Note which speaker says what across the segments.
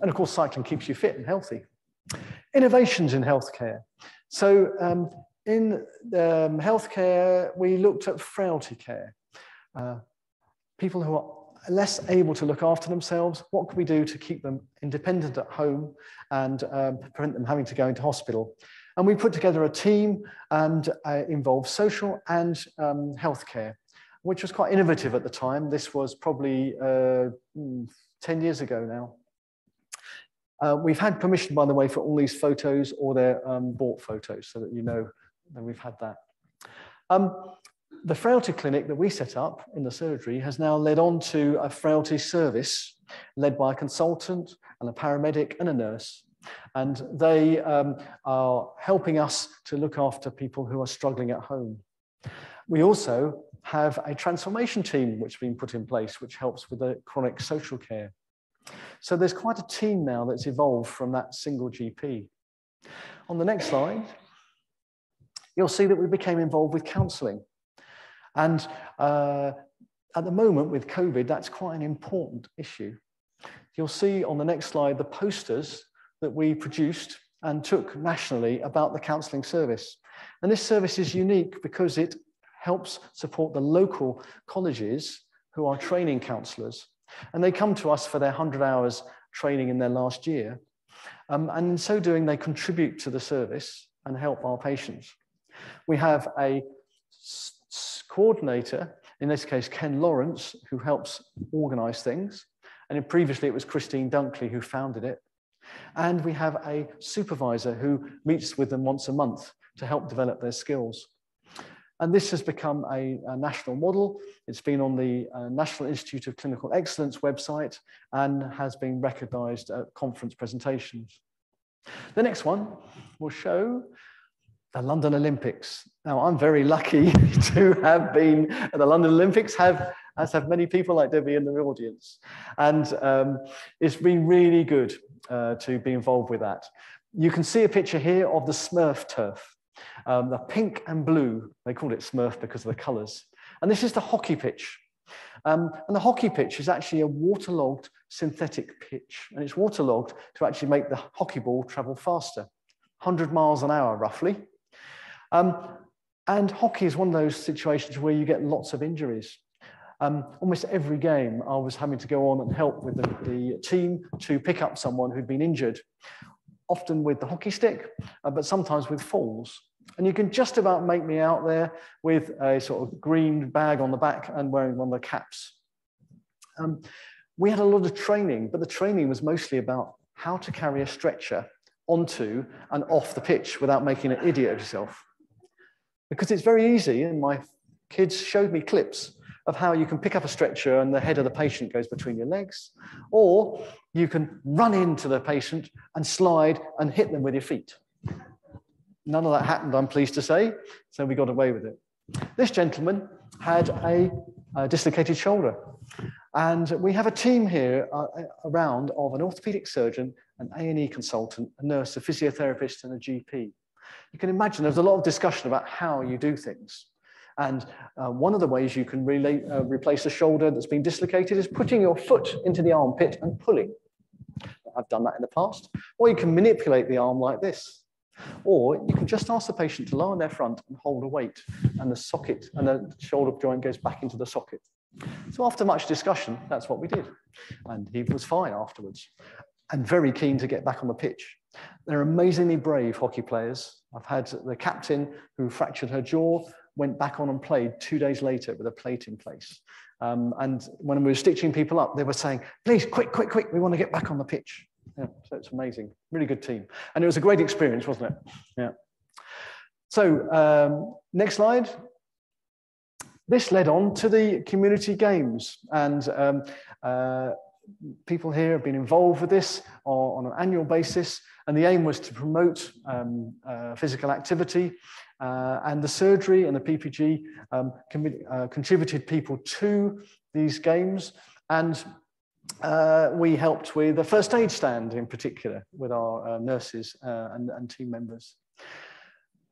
Speaker 1: and of course, cycling keeps you fit and healthy. Innovations in healthcare. So um, in um, healthcare, we looked at frailty care. Uh, people who are less able to look after themselves, what can we do to keep them independent at home and um, prevent them having to go into hospital? And we put together a team and uh, involved social and um, healthcare, which was quite innovative at the time. This was probably uh, hmm, 10 years ago now. Uh, we've had permission, by the way, for all these photos or their um, bought photos so that you know that we've had that. Um, the frailty clinic that we set up in the surgery has now led on to a frailty service led by a consultant and a paramedic and a nurse. And they um, are helping us to look after people who are struggling at home. We also have a transformation team which has been put in place, which helps with the chronic social care. So there's quite a team now that's evolved from that single GP. On the next slide, you'll see that we became involved with counselling. And uh, at the moment with COVID, that's quite an important issue. You'll see on the next slide the posters that we produced and took nationally about the counselling service. And this service is unique because it helps support the local colleges who are training counsellors. And they come to us for their 100 hours training in their last year. Um, and in so doing, they contribute to the service and help our patients. We have a coordinator, in this case, Ken Lawrence, who helps organize things. And previously it was Christine Dunkley who founded it. And we have a supervisor who meets with them once a month to help develop their skills. And this has become a, a national model. It's been on the uh, National Institute of Clinical Excellence website and has been recognized at conference presentations. The next one will show the London Olympics. Now, I'm very lucky to have been at the London Olympics, have, as have many people like Debbie in the audience. And um, it's been really good uh, to be involved with that. You can see a picture here of the Smurf turf. Um, the pink and blue, they called it Smurf because of the colours. And this is the hockey pitch. Um, and the hockey pitch is actually a waterlogged synthetic pitch. And it's waterlogged to actually make the hockey ball travel faster, 100 miles an hour roughly. Um, and hockey is one of those situations where you get lots of injuries. Um, almost every game, I was having to go on and help with the, the team to pick up someone who'd been injured, often with the hockey stick, uh, but sometimes with falls. And you can just about make me out there with a sort of green bag on the back and wearing one of the caps. Um, we had a lot of training, but the training was mostly about how to carry a stretcher onto and off the pitch without making an idiot of yourself. Because it's very easy, and my kids showed me clips of how you can pick up a stretcher and the head of the patient goes between your legs, or you can run into the patient and slide and hit them with your feet. None of that happened, I'm pleased to say, so we got away with it. This gentleman had a, a dislocated shoulder, and we have a team here uh, around of an orthopedic surgeon, an A&E consultant, a nurse, a physiotherapist, and a GP. You can imagine there's a lot of discussion about how you do things. And uh, one of the ways you can relate, uh, replace a shoulder that's been dislocated is putting your foot into the armpit and pulling. I've done that in the past. Or you can manipulate the arm like this. Or you can just ask the patient to lie on their front and hold a weight, and the socket and the shoulder joint goes back into the socket. So after much discussion, that's what we did. And he was fine afterwards and very keen to get back on the pitch. They're amazingly brave hockey players. I've had the captain who fractured her jaw went back on and played two days later with a plate in place. Um, and when we were stitching people up, they were saying, please, quick, quick, quick, we want to get back on the pitch. Yeah, so it's amazing, really good team. And it was a great experience, wasn't it? Yeah. So um, next slide. This led on to the community games and um, uh, people here have been involved with this on, an annual basis, and the aim was to promote um, uh, physical activity. Uh, and the surgery and the PPG um, uh, contributed people to these games, and uh, we helped with the first aid stand in particular with our uh, nurses uh, and, and, team members.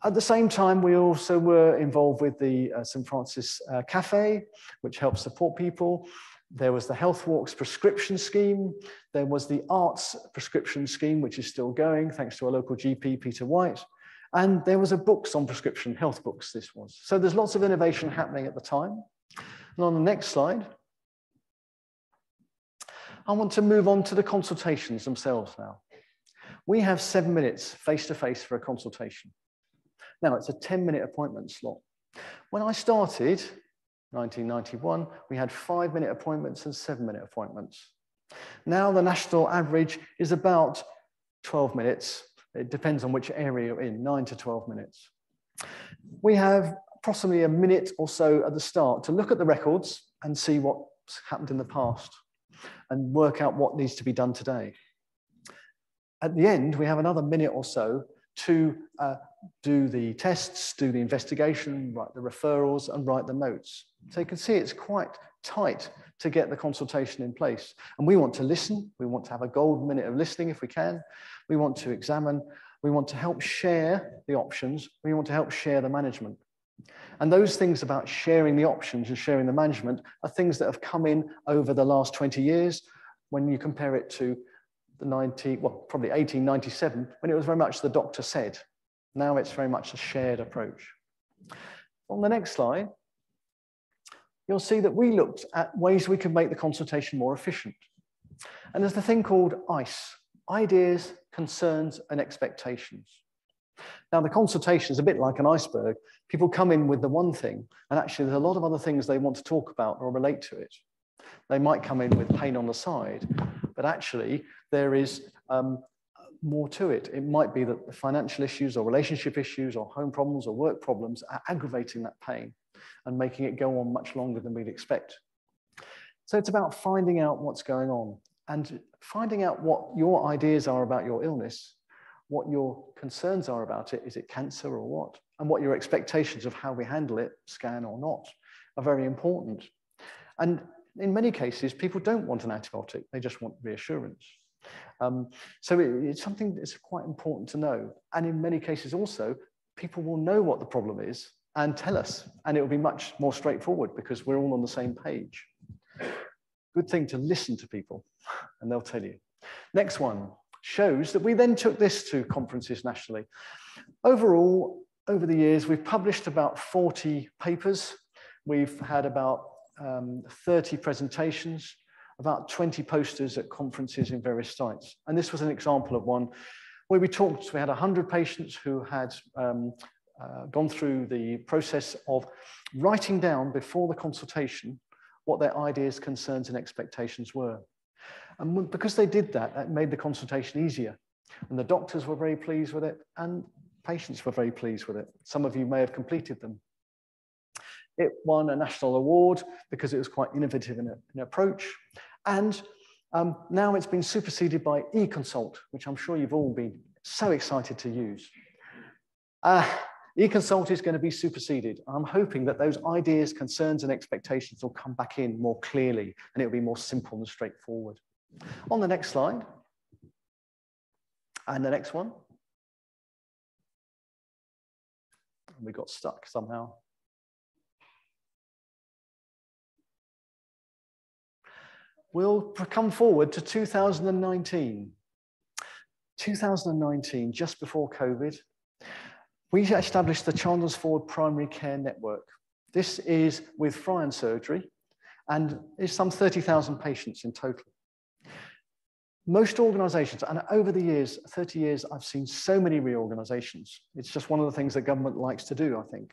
Speaker 1: At the same time, we also were involved with the St. Francis Cafe, which helps support people. There was the Health Walks prescription scheme. There was the Arts prescription scheme, which is still going, thanks to our local GP, Peter White. And there was a books on prescription, health books this was. So there's lots of innovation happening at the time. And on the next slide, I want to move on to the consultations themselves now. We have seven minutes face-to-face for a consultation. Now, it's a 10-minute appointment slot. When I started, 1991, we had five-minute appointments and seven-minute appointments. Now the national average is about 12 minutes. It depends on which area you're in, 9 to 12 minutes. We have approximately a minute or so at the start to look at the records and see what's happened in the past and work out what needs to be done today. At the end, we have another minute or so to uh, do the tests, do the investigation, write the referrals, and write the notes. So you can see it's quite tight to get the consultation in place. And we want to listen. We want to have a gold minute of listening if we can. We want to examine. We want to help share the options. We want to help share the management. And those things about sharing the options and sharing the management are things that have come in over the last 20 years when you compare it to the 90, well, probably 1897, when it was very much the doctor said. Now it's very much a shared approach. On the next slide, you'll see that we looked at ways we could make the consultation more efficient. And there's the thing called ICE, ideas, concerns, and expectations. Now, the consultation is a bit like an iceberg. People come in with the one thing, and actually, there's a lot of other things they want to talk about or relate to it. They might come in with pain on the side, but actually, there is um, more to it. It might be that the financial issues or relationship issues or home problems or work problems are aggravating that pain and making it go on much longer than we'd expect. So it's about finding out what's going on and finding out what your ideas are about your illness, what your concerns are about it. Is it cancer or what? And what your expectations of how we handle it, scan or not, are very important. And in many cases, people don't want an antibiotic, they just want reassurance. Um, so it, it's something that's quite important to know. And in many cases also, people will know what the problem is and tell us, and it will be much more straightforward because we're all on the same page. Good thing to listen to people, and they'll tell you. Next one shows that we then took this to conferences nationally. Overall, over the years, we've published about 40 papers. We've had about um, 30 presentations, about 20 posters at conferences in various sites. And this was an example of one where we talked, we had 100 patients who had um, uh, gone through the process of writing down before the consultation what their ideas, concerns, and expectations were. And because they did that, that made the consultation easier. And the doctors were very pleased with it, and patients were very pleased with it. Some of you may have completed them. It won a national award because it was quite innovative in, a, in approach. And um, now it's been superseded by eConsult, which I'm sure you've all been so excited to use. Uh, eConsult is going to be superseded. I'm hoping that those ideas, concerns, and expectations will come back in more clearly and it'll be more simple and straightforward. On the next slide, and the next one, we got stuck somehow. We'll come forward to 2019. 2019, just before COVID, we established the Chandler's Ford Primary Care Network. This is with Fryern Surgery and is some 30,000 patients in total. Most organizations, and over the years, 30 years, I've seen so many reorganizations. It's just one of the things that government likes to do, I think.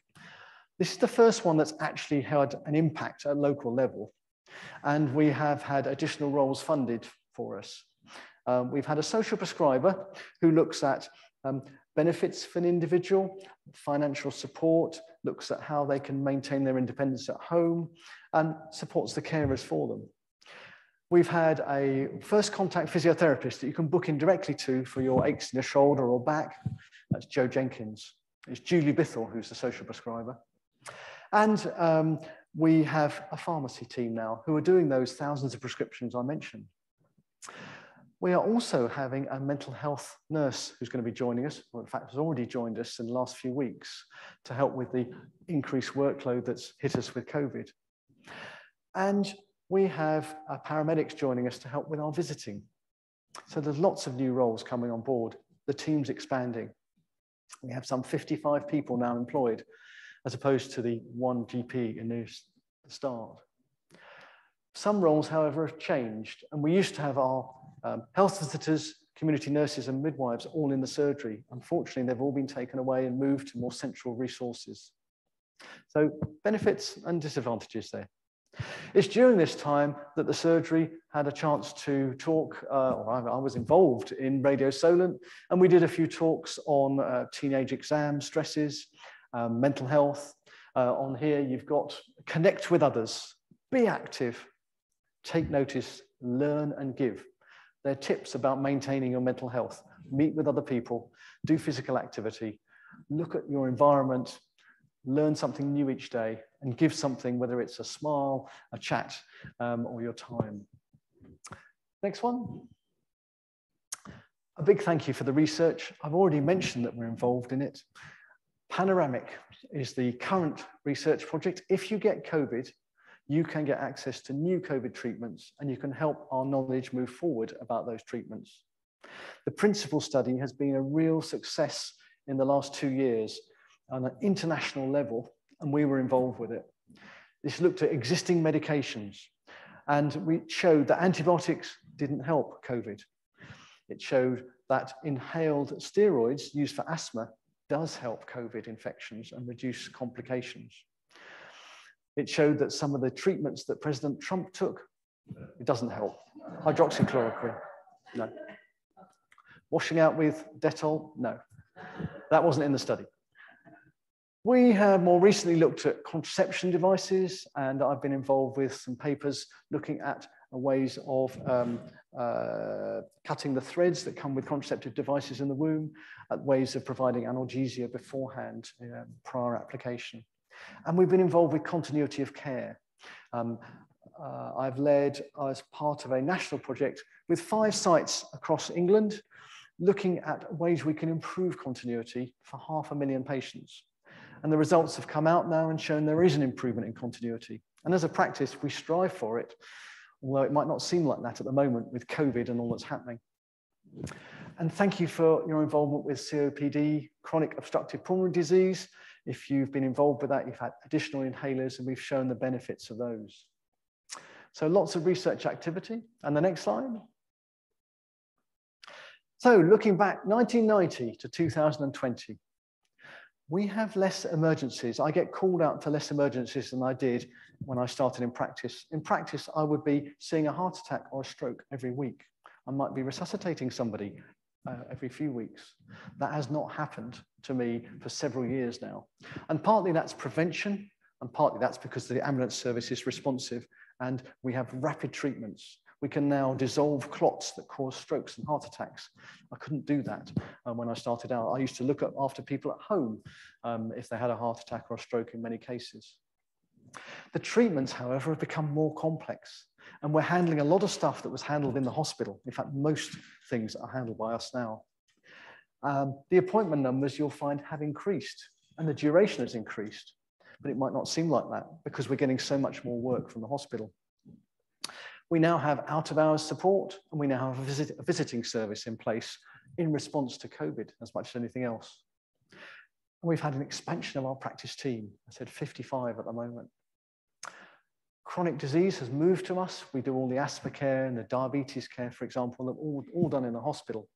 Speaker 1: This is the first one that's actually had an impact at local level. And we have had additional roles funded for us. Um, we've had a social prescriber who looks at um, benefits for an individual, financial support, looks at how they can maintain their independence at home, and supports the carers for them. We've had a first contact physiotherapist that you can book in directly to for your aches in the shoulder or back. That's Joe Jenkins. It's Julie Bithell, who's the social prescriber. And um, we have a pharmacy team now who are doing those thousands of prescriptions I mentioned. We are also having a mental health nurse who's going to be joining us, or in fact has already joined us in the last few weeks to help with the increased workload that's hit us with COVID. And we have paramedics joining us to help with our visiting. So there's lots of new roles coming on board. The team's expanding. We have some 55 people now employed, as opposed to the one GP in the start. Some roles, however, have changed, and we used to have our um, health visitors, community nurses, and midwives all in the surgery. Unfortunately, they've all been taken away and moved to more central resources. So, benefits and disadvantages there. It's during this time that the surgery had a chance to talk, uh, or I, I, was involved in Radio Solent, and we did a few talks on uh, teenage exam stresses, um, mental health. Uh, on here, you've got connect with others, be active, take notice, learn and give. They're tips about maintaining your mental health. Meet with other people, do physical activity, look at your environment, learn something new each day, and give something, whether it's a smile, a chat, um, or your time. Next one. A big thank you for the research. I've already mentioned that we're involved in it. Panoramic is the current research project. If you get COVID, you can get access to new COVID treatments and you can help our knowledge move forward about those treatments. The Principle study has been a real success in the last two years on an international level, and we were involved with it. This looked at existing medications, and we showed that antibiotics didn't help COVID. It showed that inhaled steroids used for asthma does help COVID infections and reduce complications. It showed that some of the treatments that President Trump took, it doesn't help. Hydroxychloroquine, no. Washing out with Dettol, no. That wasn't in the study. We have more recently looked at contraception devices, and I've been involved with some papers looking at ways of um, uh, cutting the threads that come with contraceptive devices in the womb, at ways of providing analgesia beforehand, uh, prior application. And we've been involved with continuity of care. Um, uh, I've led as part of a national project with five sites across England, looking at ways we can improve continuity for half a million patients. And the results have come out now and shown there is an improvement in continuity. And as a practice, we strive for it, although it might not seem like that at the moment with COVID and all that's happening. And thank you for your involvement with COPD, chronic obstructive pulmonary disease, if you've been involved with that, you've had additional inhalers and we've shown the benefits of those. So lots of research activity. And the next slide. So looking back 1990 to 2020, we have less emergencies. I get called out to less emergencies than I did when I started in practice. In practice, I would be seeing a heart attack or a stroke every week. I might be resuscitating somebody uh, every few weeks. That has not happened to me for several years now. And partly that's prevention, and partly that's because the ambulance service is responsive and we have rapid treatments. We can now dissolve clots that cause strokes and heart attacks. I couldn't do that um, when I started out. I used to look after people at home um, if they had a heart attack or a stroke in many cases. The treatments, however, have become more complex. And we're handling a lot of stuff that was handled in the hospital. In fact, most things are handled by us now. Um, the appointment numbers you'll find have increased and the duration has increased, but it might not seem like that because we're getting so much more work from the hospital. We now have out of hours support and we now have a, visit, a visiting service in place in response to COVID as much as anything else. And we've had an expansion of our practice team. I said 55 at the moment. Chronic disease has moved to us. We do all the asthma care and the diabetes care, for example, all, all done in the hospital.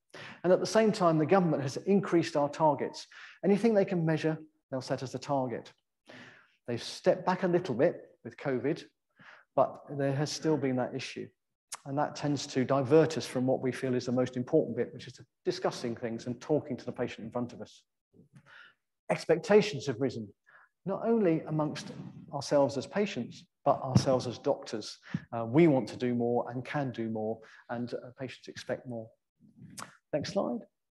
Speaker 1: And at the same time, the government has increased our targets. Anything they can measure, they'll set as a target. They've stepped back a little bit with COVID, but there has still been that issue. And that tends to divert us from what we feel is the most important bit, which is discussing things and talking to the patient in front of us. Expectations have risen, not only amongst ourselves as patients, but ourselves as doctors. Uh, we want to do more and can do more, and uh, patients expect more. Next slide.